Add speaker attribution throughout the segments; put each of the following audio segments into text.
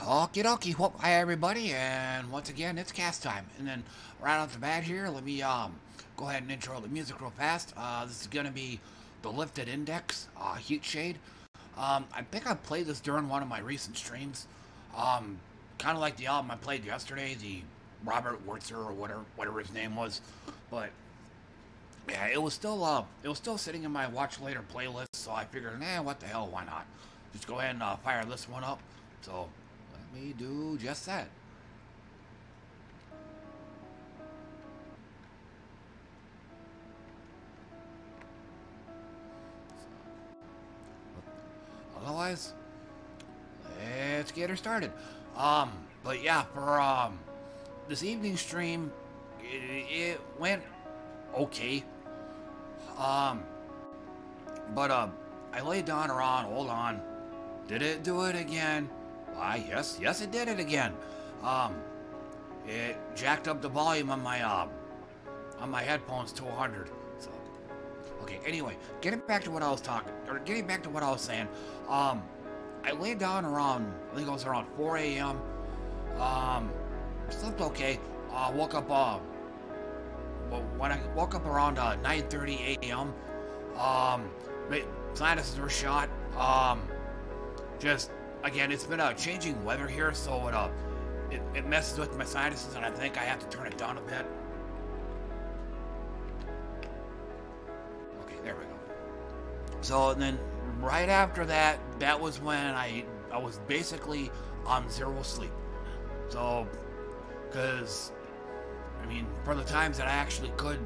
Speaker 1: Okie dokie. Well, hi everybody, and once again, it's cast time. And then right off the bat here, let me um go ahead and intro the music real fast. Uh, this is gonna be the Lifted Index, uh, Heat Shade. Um, I think I played this during one of my recent streams. Um, kind of like the album I played yesterday, the Robert Wurtzer or whatever whatever his name was, but yeah, it was still uh it was still sitting in my watch later playlist. So I figured, nah, what the hell, why not? Just go ahead and uh, fire this one up. So me do just that. Otherwise, let's get her started. Um, but yeah, for um, this evening stream, it, it went okay. Um, but uh, I laid down around. Hold on, did it do it again? Why, yes, yes, it did it again. Um, it jacked up the volume on my um, on my headphones to 100. So, okay. Anyway, getting back to what I was talking, or getting back to what I was saying. Um, I laid down around, I think it was around 4 a.m. Um, slept okay. Uh, woke up, uh, when I woke up around uh, 9.30 a.m., um, sinuses were shot. Um, just, again, it's been a uh, changing weather here, so it, uh, it, it messes with my sinuses, and I think I have to turn it down a bit. Okay, there we go. So then right after that, that was when I I was basically on zero sleep. So, because I mean, for the times that I actually could,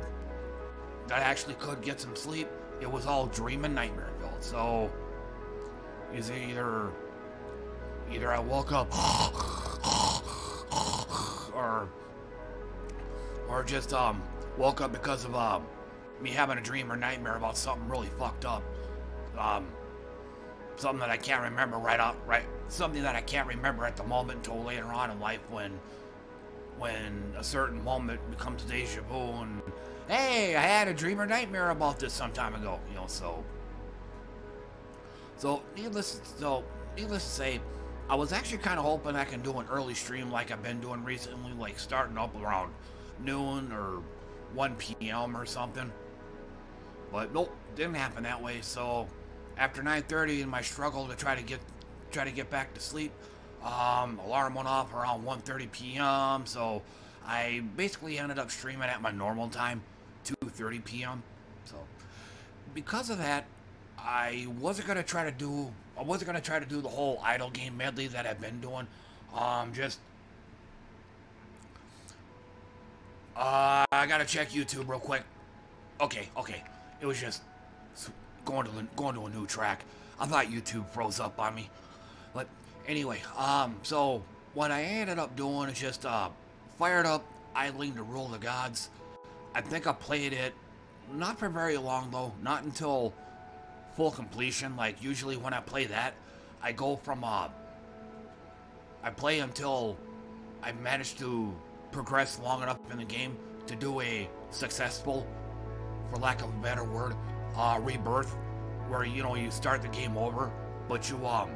Speaker 1: that I actually could get some sleep, it was all dream and nightmare filled. So, is either either I woke up or or just um woke up because of um me having a dream or nightmare about something really fucked up. Um, something that I can't remember right out right something that I can't remember at the moment until later on in life when when a certain moment becomes deja vu and hey I had a dream or nightmare about this some time ago you know so so needless so needless to say I was actually kind of hoping I can do an early stream like I've been doing recently like starting up around noon or 1 p.m. or something but nope didn't happen that way so after 9:30 in my struggle to try to get try to get back to sleep, um, alarm went off around 1:30 p.m. So I basically ended up streaming at my normal time, 2:30 p.m. So because of that, I wasn't gonna try to do I wasn't gonna try to do the whole idle game medley that I've been doing. Um, just uh, I gotta check YouTube real quick. Okay, okay. It was just going to going to a new track. I thought YouTube froze up on me. But anyway, um, so what I ended up doing is just uh, fired up Idling to Rule the Gods. I think I played it not for very long though, not until full completion. Like usually when I play that, I go from uh, I play until I manage to progress long enough in the game to do a successful, for lack of a better word, uh, rebirth, where you know you start the game over, but you um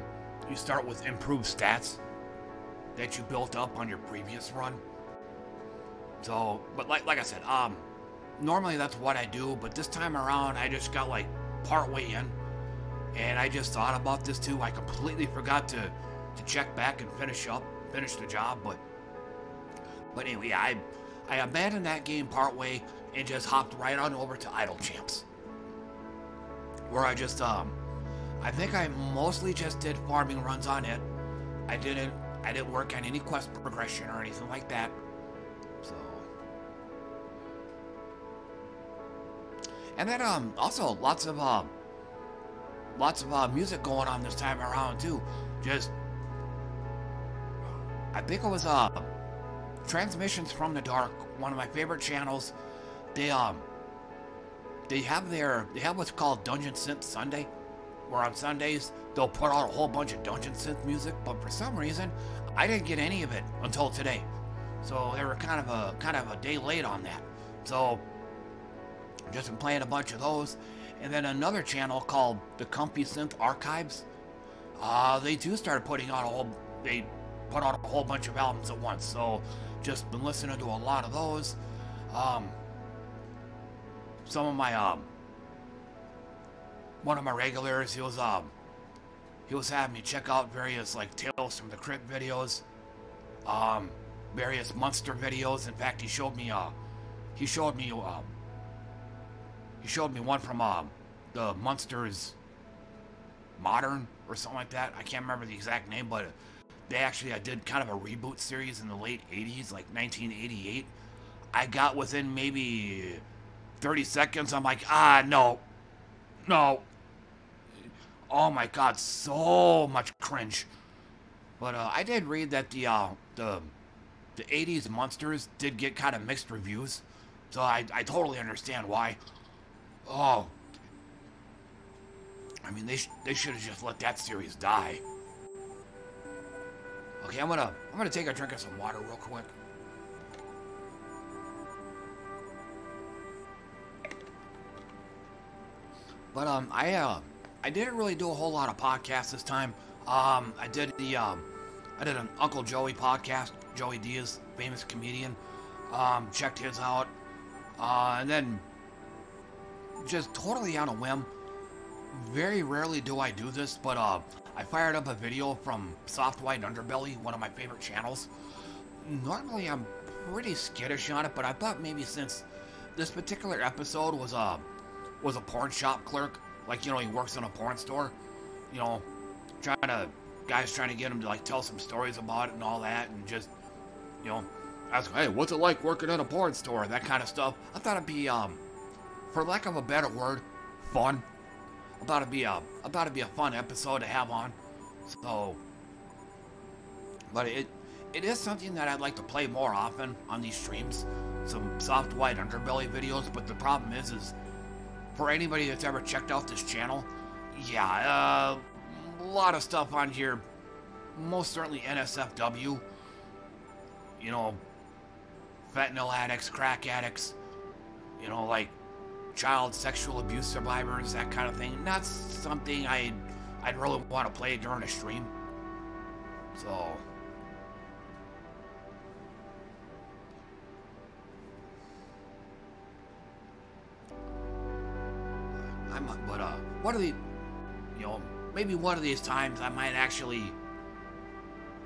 Speaker 1: you start with improved stats that you built up on your previous run. So, but like like I said, um, normally that's what I do, but this time around I just got like part way in, and I just thought about this too. I completely forgot to to check back and finish up, finish the job, but but anyway, I I abandoned that game partway and just hopped right on over to Idle Champs where I just, um, I think I mostly just did farming runs on it. I didn't, I didn't work on any quest progression or anything like that. And then, um, also lots of, um, lots of, uh, music going on this time around, too. Just, I think it was, uh, Transmissions from the Dark, one of my favorite channels. They, um, they have their they have what's called Dungeon Synth Sunday, where on Sundays they'll put out a whole bunch of Dungeon Synth music, but for some reason I didn't get any of it until today. So they were kind of a kind of a day late on that. So just been playing a bunch of those. And then another channel called the Comfy Synth Archives. Uh, they too started putting out a whole they put out a whole bunch of albums at once. So just been listening to a lot of those. Um, some of my um, one of my regulars, he was um, he was having me check out various like Tales from the Crypt videos, um, various monster videos. In fact, he showed me uh, he showed me um, he showed me one from um, the Monsters Modern or something like that. I can't remember the exact name, but they actually I did kind of a reboot series in the late 80s, like 1988. I got within maybe 30 seconds. I'm like, ah, no, no. Oh my God, so much cringe. But uh, I did read that the uh, the the 80s monsters did get kind of mixed reviews, so I I totally understand why. Oh, I mean, they, sh they should have just let that series die. Okay, I'm gonna I'm gonna take a drink of some water real quick. But um, I uh, I didn't really do a whole lot of podcasts this time. Um, I did the um, I did an Uncle Joey podcast. Joey Diaz, famous comedian. Um, checked his out, uh, and then just totally on a whim very rarely do I do this, but uh, I fired up a video from Soft White Underbelly, one of my favorite channels. Normally I'm pretty skittish on it, but I thought maybe since this particular episode was a was a porn shop clerk, like you know he works in a porn store, you know, trying to guys trying to get him to like tell some stories about it and all that, and just you know ask, hey, what's it like working at a porn store, that kind of stuff. I thought it'd be um, for lack of a better word, fun. About to be a thought it'd be a fun episode to have on. So but it it is something that I'd like to play more often on these streams. Some soft white underbelly videos, but the problem is is for anybody that's ever checked out this channel, yeah, uh, a lot of stuff on here. Most certainly NSFW. You know, fentanyl addicts, crack addicts. You know, like child sexual abuse survivors, that kind of thing. Not something I'd, I'd really want to play during a stream. So... I'm, but, uh, what are the, you know, maybe one of these times I might actually,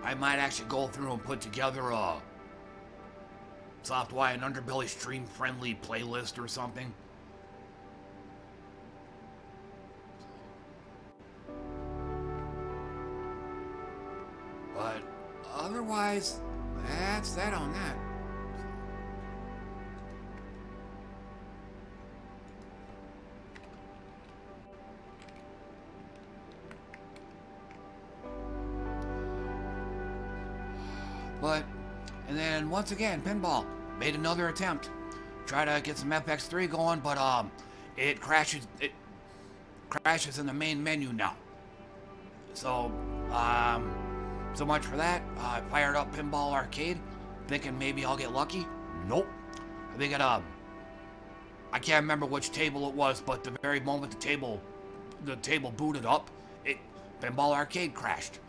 Speaker 1: I might actually go through and put together a soft white and underbelly stream friendly playlist or something. Otherwise, that's that on that. But, and then once again, Pinball made another attempt. Try to get some FX3 going, but um, it crashes. It crashes in the main menu now. So, um, so much for that. I fired up Pinball Arcade, thinking maybe I'll get lucky. Nope. I think it, um, I can't remember which table it was, but the very moment the table, the table booted up, it, Pinball Arcade crashed.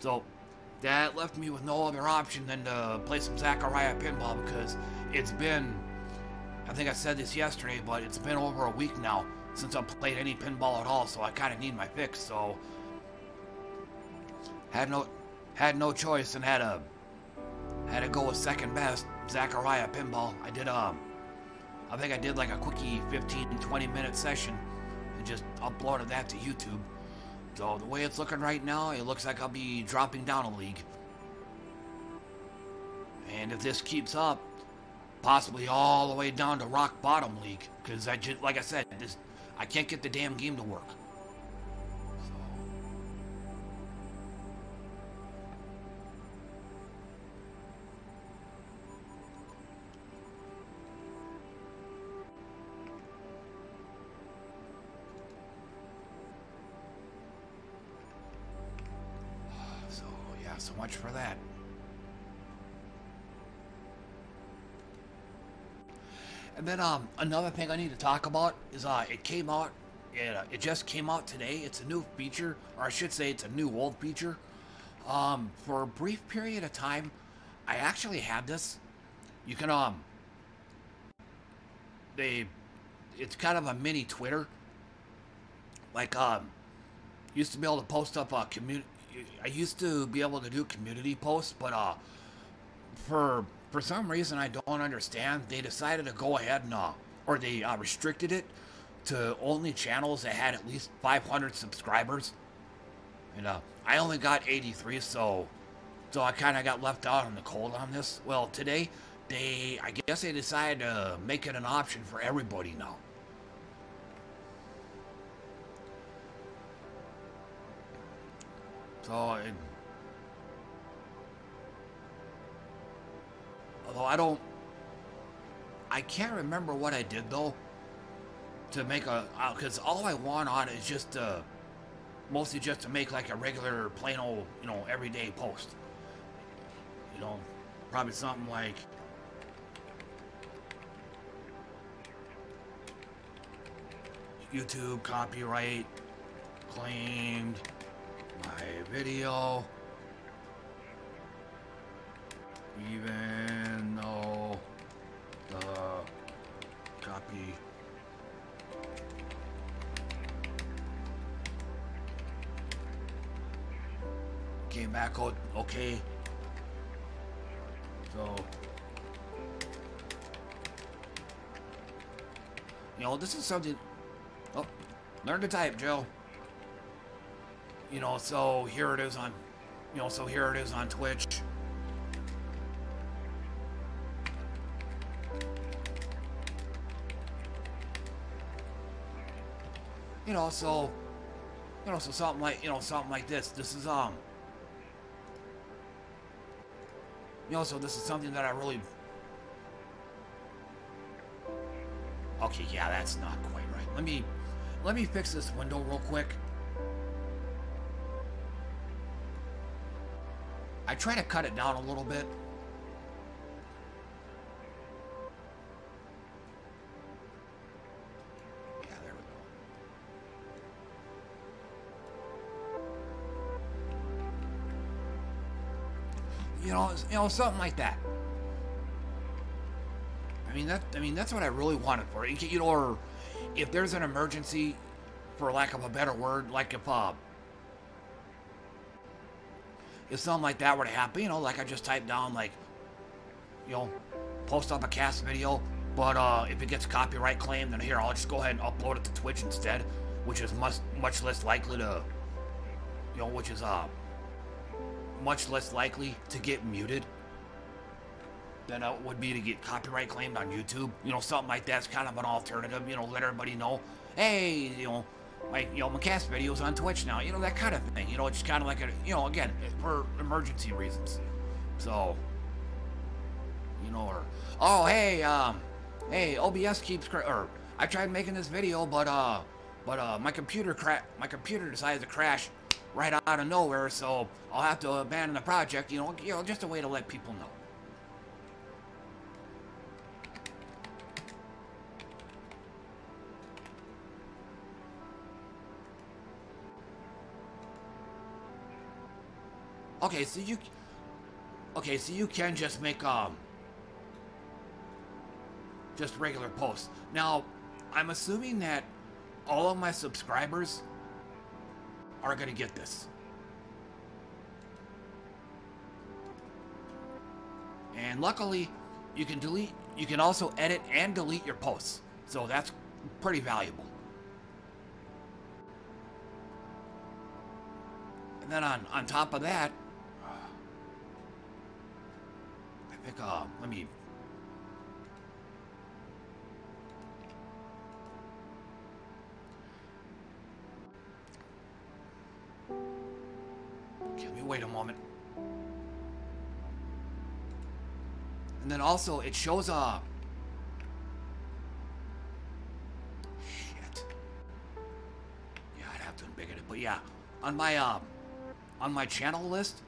Speaker 1: So, that left me with no other option than to play some Zaccaria Pinball because it's been, I think I said this yesterday, but it's been over a week now since I've played any pinball at all, so I kind of need my fix, so had no had no choice and had to had to go with second best Zaccaria pinball. I did um I think I did like a quickie 15 20 minute session and just uploaded that to YouTube. So the way it's looking right now, it looks like I'll be dropping down a league. And if this keeps up, possibly all the way down to rock bottom league because I just like I said, this I can't get the damn game to work. Another thing I need to talk about is uh, it came out, it, uh, it just came out today. It's a new feature, or I should say it's a new old feature. Um, for a brief period of time, I actually had this. You can, um, they, it's kind of a mini Twitter. Like, um, used to be able to post up a community, I used to be able to do community posts, but, uh, for, for some reason I don't understand, they decided to go ahead and, uh, or they, uh, restricted it to only channels that had at least 500 subscribers. And, uh, I only got 83, so, so I kind of got left out in the cold on this. Well, today, they, I guess they decided to make it an option for everybody now. So, although I don't, I can't remember what I did though to make a, because uh, all I want on is just to, mostly just to make like a regular plain old, you know, everyday post. You know, probably something like YouTube copyright claimed my video even came back out. Okay. So. You know this is something. Oh learn to type Joe. You know, so here it is on, you know, so here it is on Twitch. You know, so, you know, so something like, you know, something like this. This is, um, you know, so this is something that I really, okay, yeah, that's not quite right. Let me, let me fix this window real quick. I try to cut it down a little bit. You know, you know, something like that. I mean that. I mean that's what I really wanted for it. You know, or if there's an emergency, for lack of a better word, like if uh, if something like that were to happen, you know, like I just typed down, like, you know, post up a cast video, but uh, if it gets copyright claimed, then here, I'll just go ahead and upload it to Twitch instead, which is much, much less likely to, you know, which is uh, much less likely to get muted than it would be to get copyright claimed on YouTube. You know, something like that's kind of an alternative, you know, let everybody know, hey, you know, like, you know, my cast videos on Twitch now, you know, that kind of thing. You know, it's kind of like a, you know, again, for emergency reasons. So, you know, or, oh, hey, um, hey, OBS keeps, or, I tried making this video, but, uh, but, uh, my computer cra my computer decided to crash right out of nowhere, so I'll have to abandon the project, you know, you know, just a way to let people know. Okay, so you... Okay, so you can just make, um... Just regular posts. Now, I'm assuming that all of my subscribers are gonna get this. And luckily, you can delete, you can also edit and delete your posts. So that's pretty valuable. And then on, on top of that, I think, up. Let me... also, it shows a... Shit. Yeah, I'd have to embiggen it. But yeah, on my, um, on my channel list,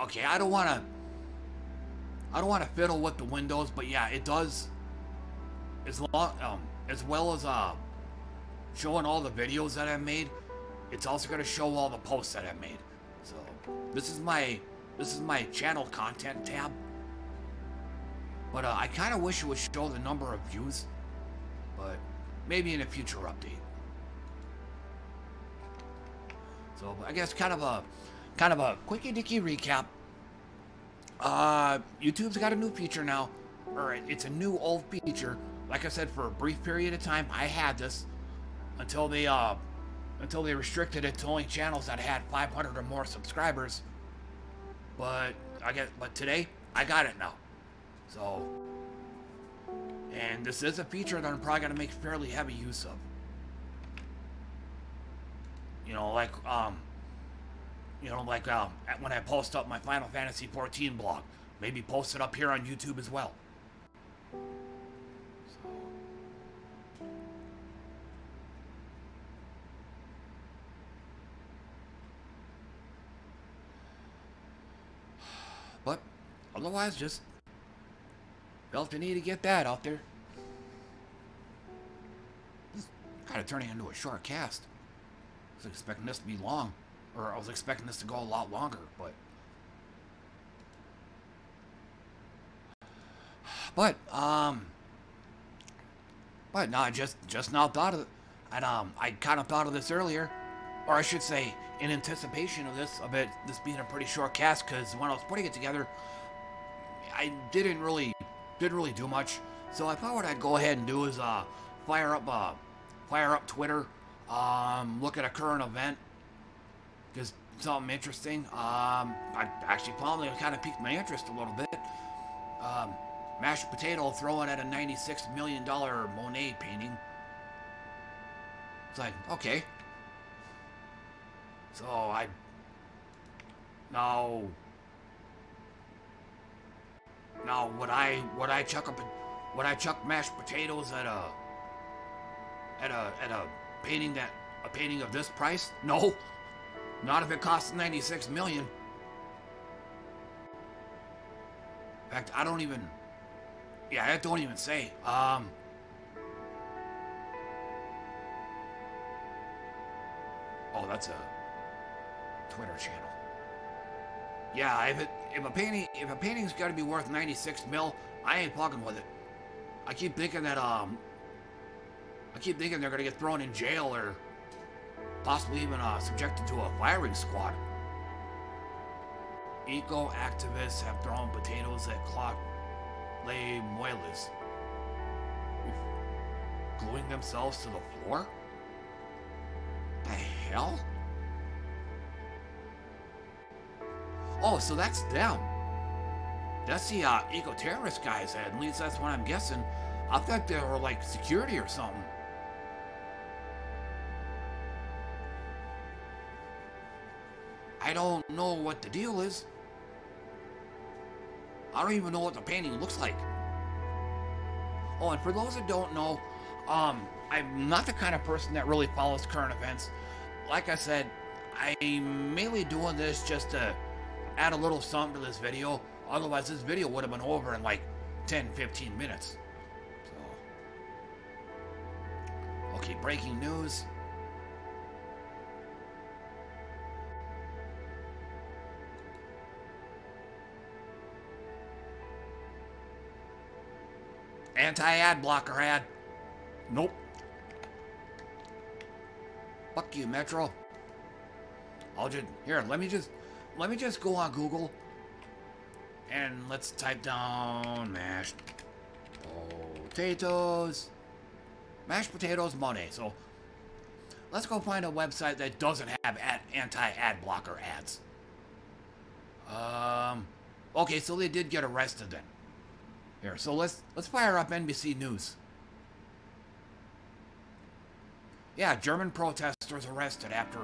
Speaker 1: Okay, I don't want to... I don't want to fiddle with the windows, but yeah, it does... As long, um, as well as, uh, showing all the videos that I've made, it's also going to show all the posts that I've made. So this is my this is my channel content tab. But uh, I kind of wish it would show the number of views, but maybe in a future update. So I guess kind of a kind of a quickie dicky recap. Uh, YouTube's got a new feature now, or it's a new old feature. Like I said, for a brief period of time, I had this until they uh until they restricted it to only channels that had 500 or more subscribers. But I get but today I got it now. So, and this is a feature that I'm probably going to make fairly heavy use of. You know, like, um, you know, like um, when I post up my Final Fantasy XIV blog, maybe post it up here on YouTube as well. Otherwise, just Felt the need to get that out there. This kind of turning into a short cast. I was expecting this to be long. Or I was expecting this to go a lot longer, but... But, um... But, no, I just, just now thought of it. And, um, I kind of thought of this earlier. Or I should say, in anticipation of this, of it, this being a pretty short cast, because when I was putting it together, I didn't really didn't really do much. So I thought what I'd go ahead and do is uh, fire up uh, fire up Twitter, um, look at a current event, because something interesting. Um, I actually probably kind of piqued my interest a little bit. Um, mashed potato throwing at a $96 million Monet painting. It's like, okay. So I... Now, now, would I would I chuck a would I chuck mashed potatoes at a at a at a painting that a painting of this price? No, not if it costs 96 million. In fact, I don't even. Yeah, I don't even say. Um. Oh, that's a Twitter channel. Yeah, if it if a painting if a painting's got to be worth 96 mil, I ain't fucking with it. I keep thinking that um I keep thinking they're gonna get thrown in jail or possibly even uh, subjected to a firing squad. Eco activists have thrown potatoes at clock Le Muelas, gluing themselves to the floor. The hell? Oh, so that's them. That's the uh, eco-terrorist guys, at least that's what I'm guessing. I thought they were like security or something. I don't know what the deal is. I don't even know what the painting looks like. Oh, and for those that don't know, um, I'm not the kind of person that really follows current events. Like I said, I'm mainly doing this just to add a little something to this video. Otherwise, this video would have been over in like 10, 15 minutes. So, okay, breaking news. Anti-ad blocker ad. Nope. Fuck you, Metro. I'll just, here, let me just, let me just go on Google and let's type down mashed potatoes. Mashed potatoes Monet. So let's go find a website that doesn't have anti-ad blocker ads. Um, okay, so they did get arrested then. Here, so let's let's fire up NBC News. Yeah, German protesters arrested after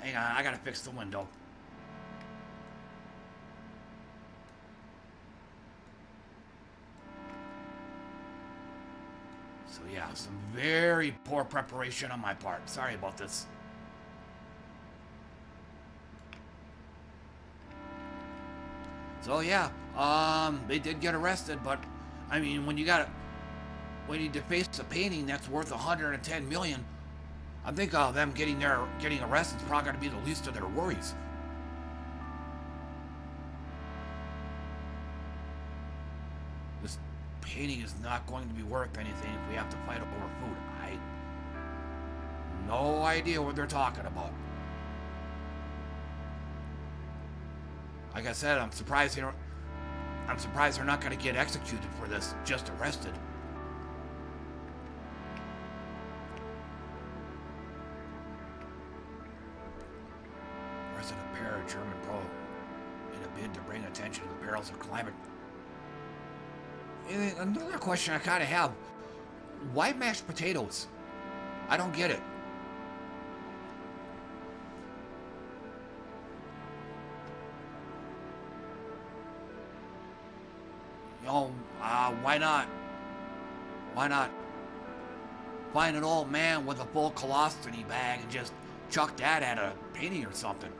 Speaker 1: Hang on, I gotta fix the window. So yeah, some very poor preparation on my part. Sorry about this. So yeah, um, they did get arrested, but I mean, when you got when you deface a painting that's worth 110 million, I think uh, them getting their getting arrested is probably going to be the least of their worries. This painting is not going to be worth anything if we have to fight over food. I no idea what they're talking about. Like I said, I'm surprised they don't. I'm surprised they're not going to get executed for this, just arrested. Attention to the perils of climate. And another question I kind of have: Why mashed potatoes? I don't get it. Oh, uh, why not? Why not find an old man with a full colostomy bag and just chuck that at a painting or something?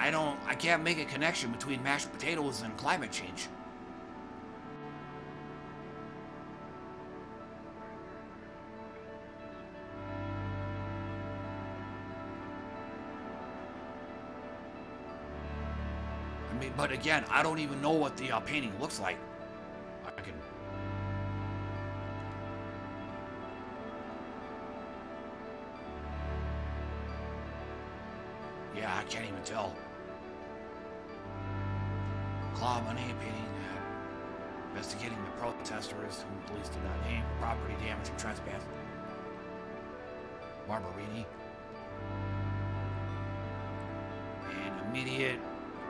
Speaker 1: I don't, I can't make a connection between mashed potatoes and climate change. I mean, but again, I don't even know what the uh, painting looks like. I can... Yeah, I can't even tell. Claude Monet uh, investigating the protesters whom police did not name, property damage and trespass. Barberini. And immediate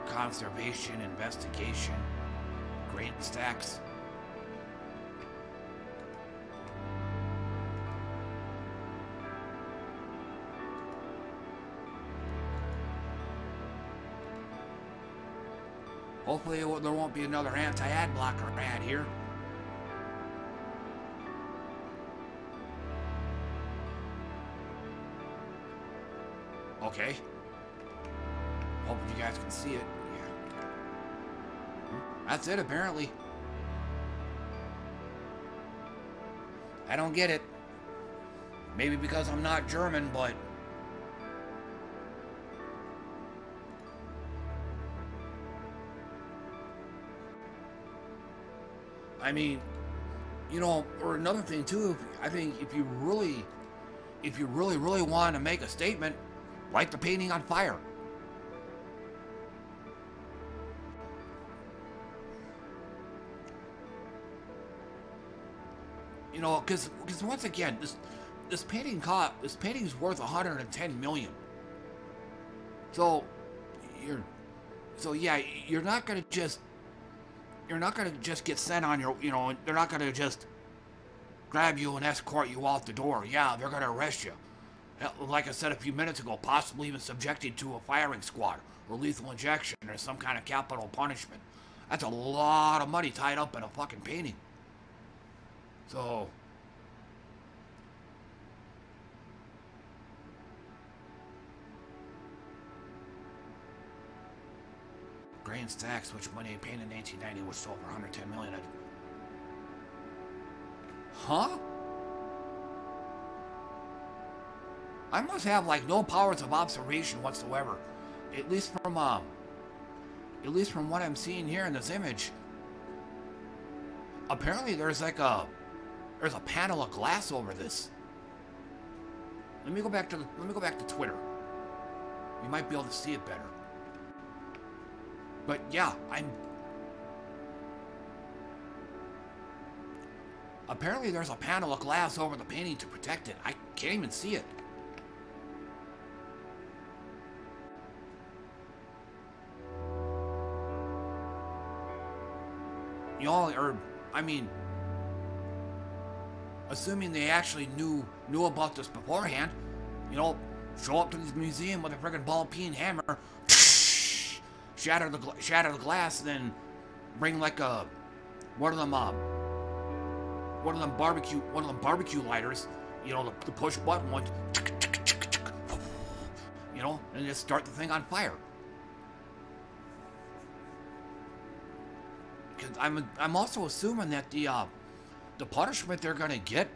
Speaker 1: conservation investigation, Great stacks. Hopefully there won't be another anti-ad blocker ad here. Okay. Hoping you guys can see it. Yeah. Hmm? That's it, apparently. I don't get it. Maybe because I'm not German, but... I mean, you know, or another thing too, I think if you really, if you really, really want to make a statement, light the painting on fire. you know, because because once again, this this painting caught this painting's worth 110 million. So you're so yeah, you're not gonna just you're not gonna just get sent on your you know they're not gonna just grab you and escort you out the door. Yeah, they're gonna arrest you. Uh, like I said a few minutes ago, possibly even subjected to a firing squad or lethal injection or some kind of capital punishment. That's a lot of money tied up in a fucking painting. So... Grain stacks, which Monet paid in 1890 was sold for 110 million. Huh? I must have like no powers of observation whatsoever. At least from um at least from what I'm seeing here in this image. Apparently there's like a there's a panel of glass over this. Let me go back to let me go back to Twitter. You might be able to see it better. But yeah, I'm Apparently there's a panel of glass over the painting to protect it. I can't even see it. Y'all, or, I mean, assuming they actually knew knew about this beforehand, you know, show up to this museum with a friggin' ball peen hammer, shatter the shatter the glass, then bring like a one of them uh, one of them barbecue one of them barbecue lighters, you know, the, the push button one, you know, and just start the thing on fire. Cause I'm I'm also assuming that the uh, the punishment they're gonna get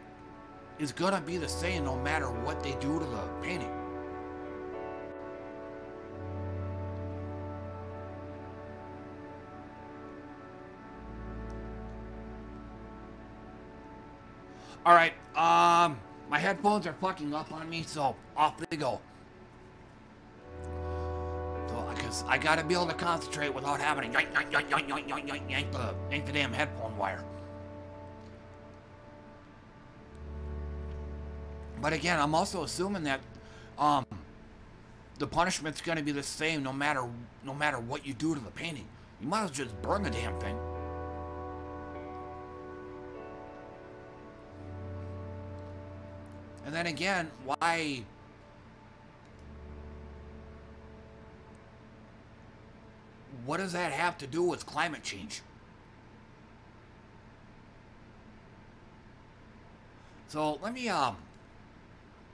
Speaker 1: is gonna be the same no matter what they do to the painting. All right, um, my headphones are fucking up on me, so off they go. So, because I gotta be able to concentrate without having to yank, yank, yank, yank, yank, yank, yank, yank the, yank the damn headphone wire. But again, I'm also assuming that um, the punishment's gonna be the same no matter no matter what you do to the painting. You might as well just burn the damn thing. And then again, why... What does that have to do with climate change? So let me, um,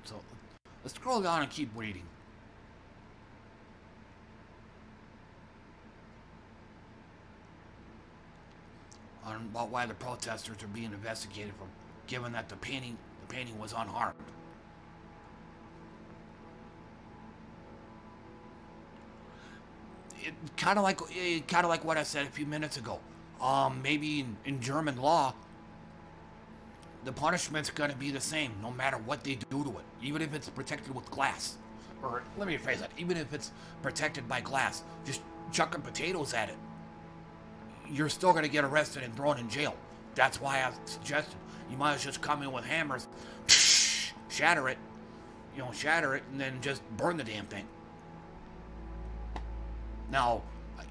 Speaker 1: so let's scroll down and keep reading. On about why the protesters are being investigated for, given that the painting painting was unharmed. It kind of like kind of like what I said a few minutes ago. Um, maybe in, in German law, the punishment's to be the same no matter what they do to it, even if it's protected with glass. Or let me rephrase that: even if it's protected by glass, just chucking potatoes at it, you're still going to get arrested and thrown in jail. That's why I suggested you might as well just come in with hammers, shatter it, you know, shatter it, and then just burn the damn thing. Now,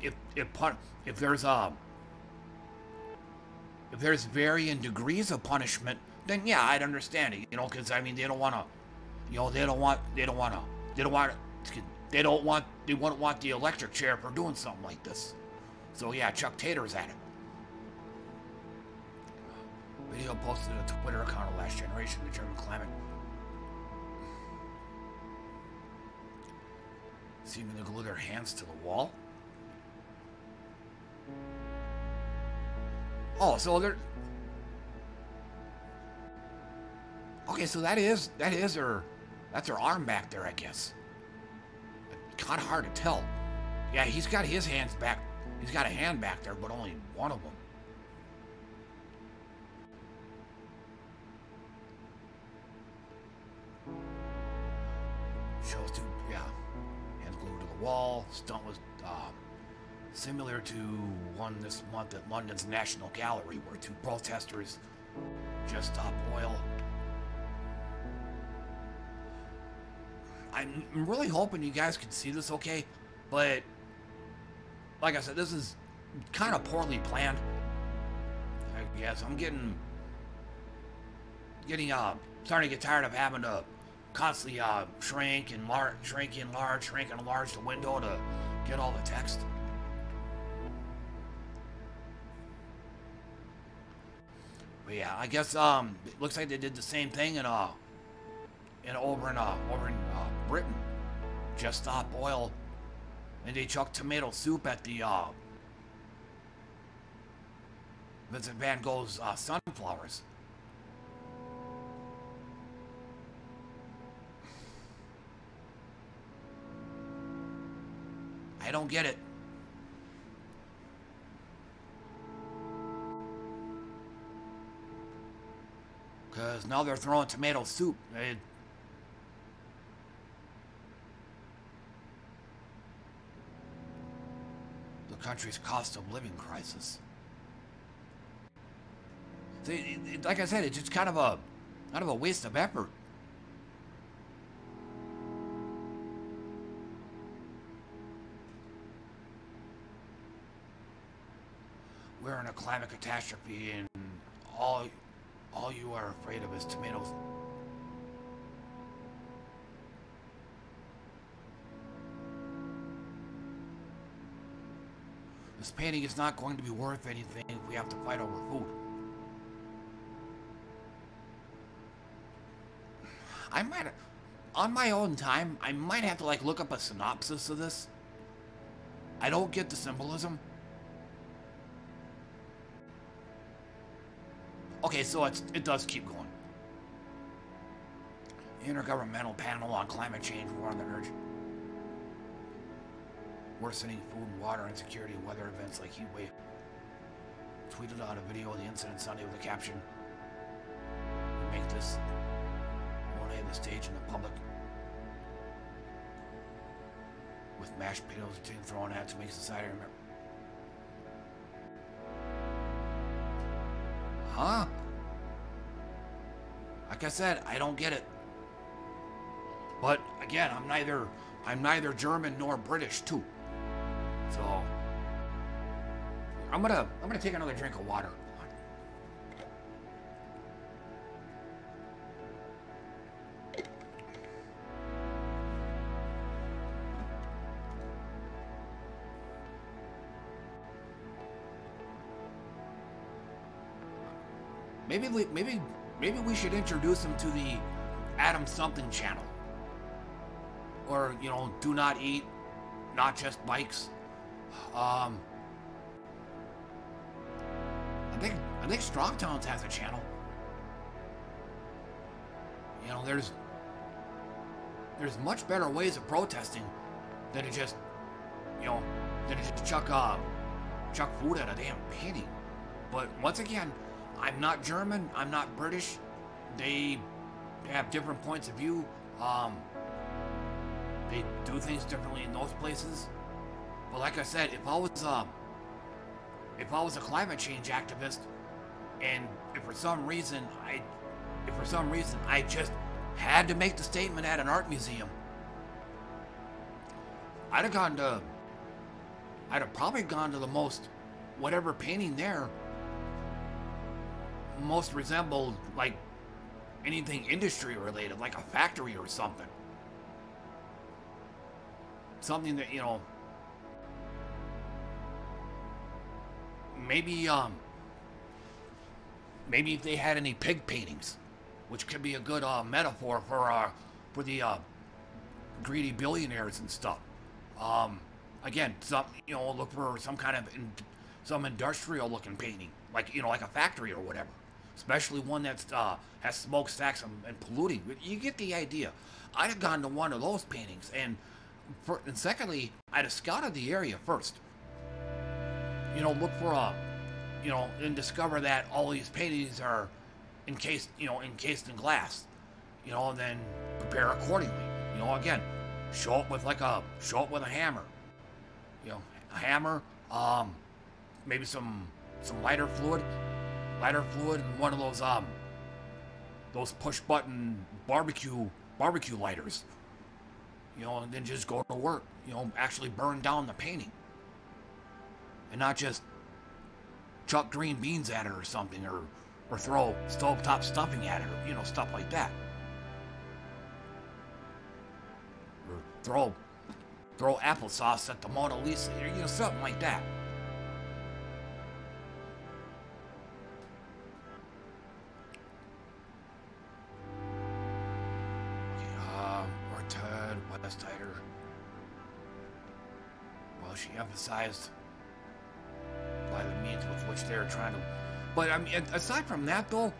Speaker 1: if if if there's a if there's varying degrees of punishment, then yeah, I'd understand it. You know, because I mean, they don't want to, you know, they don't want, they don't want to, they don't want, they don't want, they wouldn't want the electric chair for doing something like this. So yeah, Chuck Tater's at it. Video posted a Twitter account of Last Generation, the German climate. Seeming to glue their hands to the wall. Oh, so they're... Okay, so that is, that is her, that's her arm back there, I guess. Kind of hard to tell. Yeah, he's got his hands back. He's got a hand back there, but only one of them. Shows two, yeah, hands glued to the wall. Stunt was uh, similar to one this month at London's National Gallery, where two protesters just stopped oil. I'm really hoping you guys can see this okay, but like I said, this is kind of poorly planned. I guess I'm getting getting uh starting to get tired of having to constantly uh, shrink and large, shrink and large, shrink and enlarge the window to get all the text. But yeah, I guess um, it looks like they did the same thing in uh, in over in uh, over in uh, Britain. Just stop oil, and they chucked tomato soup at the uh, Vincent Van Gogh's uh, sunflowers. I don't get it. Because now they're throwing tomato soup. It, the country's cost of living crisis. Like I said, it's just kind of a kind of a waste of effort. Climate catastrophe and all all you are afraid of is tomatoes. This painting is not going to be worth anything if we have to fight over food. I might, on my own time, I might have to like look up a synopsis of this. I don't get the symbolism. Okay, so it's, it does keep going. Intergovernmental Panel on Climate Change warned that urge worsening food and water insecurity and weather events like heat wave. Tweeted out a video of the incident Sunday with a caption, make this Monet the stage in the public with mashed potatoes and thrown at to make society remember. Huh? Like I said, I don't get it. But again, I'm neither I'm neither German nor British too. So I'm gonna I'm gonna take another drink of water. Maybe we maybe maybe we should introduce him to the Adam something channel. Or, you know, do not eat, not just bikes. Um I think I think Strong Towns has a channel. You know, there's there's much better ways of protesting than to just you know than to just chuck uh chuck food at a damn painting. But once again, I'm not German. I'm not British. They have different points of view. Um, they do things differently in those places. But like I said, if I was uh, if I was a climate change activist, and if for some reason I, if for some reason I just had to make the statement at an art museum, I'd have gone to, I'd have probably gone to the most, whatever painting there most resembled like anything industry related, like a factory or something. Something that, you know, maybe, um, maybe if they had any pig paintings, which could be a good uh, metaphor for, uh, for the uh, greedy billionaires and stuff. Um, again, some, you know, look for some kind of, in, some industrial looking painting, like, you know, like a factory or whatever especially one that uh, has smokestacks and, and polluting. You get the idea. I'd have gone to one of those paintings, and for, and secondly, I'd have scouted the area first. You know, look for a, you know, and discover that all these paintings are encased, you know, encased in glass. You know, and then prepare accordingly. You know, again, show up with like a show up with a hammer. You know, a hammer, um, maybe some some lighter fluid, lighter fluid and one of those um those push button barbecue barbecue lighters. You know, and then just go to work. You know, actually burn down the painting. And not just chuck green beans at it or something or or throw stovetop stuffing at it or you know, stuff like that. Or throw throw applesauce at the Mona Lisa, you know, something like that. By the means with which they're trying to. But I mean, aside from that though,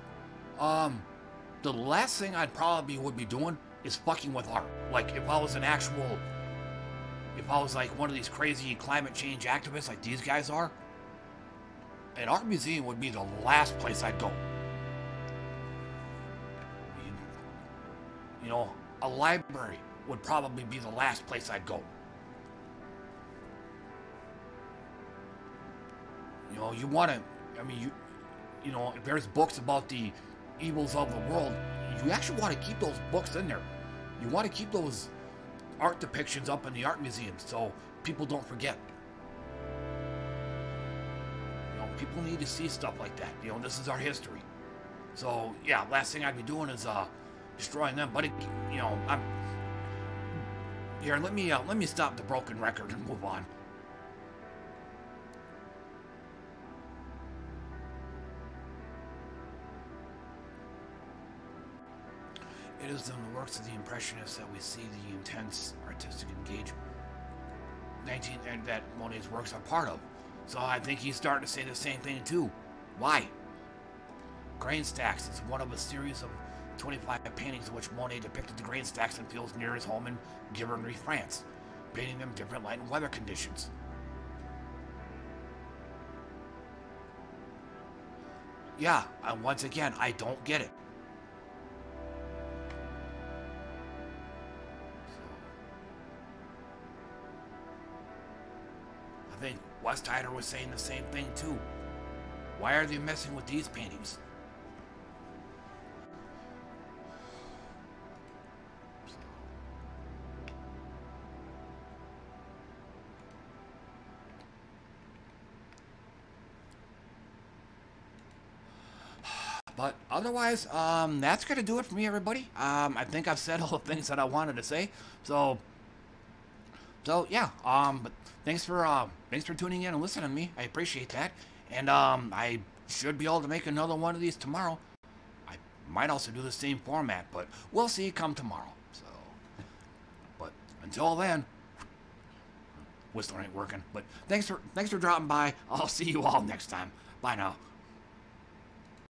Speaker 1: um, the last thing I'd probably would be doing is fucking with art. Like if I was an actual, if I was like one of these crazy climate change activists like these guys are, an art museum would be the last place I'd go. You know, a library would probably be the last place I'd go. Know, you want to, I mean, you, you know, there's books about the evils of the world, you actually want to keep those books in there. You want to keep those art depictions up in the art museums so people don't forget. You know, people need to see stuff like that. You know, this is our history. So yeah, last thing I'd be doing is uh, destroying them. But it, you know, I'm here. Let me uh, let me stop the broken record and move on. It is in the works of the Impressionists that we see the intense artistic engagement 19 and that Monet's works are part of. So I think he's starting to say the same thing too. Why? Grain stacks is one of a series of 25 paintings in which Monet depicted the grain stacks and fields near his home in Giverny, France, painting them different light and weather conditions. Yeah, and once again, I don't get it. Westheider was saying the same thing too. Why are they messing with these paintings? But otherwise, um, that's gonna do it for me, everybody. Um, I think I've said all the things that I wanted to say. So, so yeah. Um, but thanks for uh, thanks for tuning in and listening to me. I appreciate that. And um, I should be able to make another one of these tomorrow. I might also do the same format, but we'll see come tomorrow. So, but until then, whistle ain't working. But thanks for thanks for dropping by. I'll see you all next time. Bye now.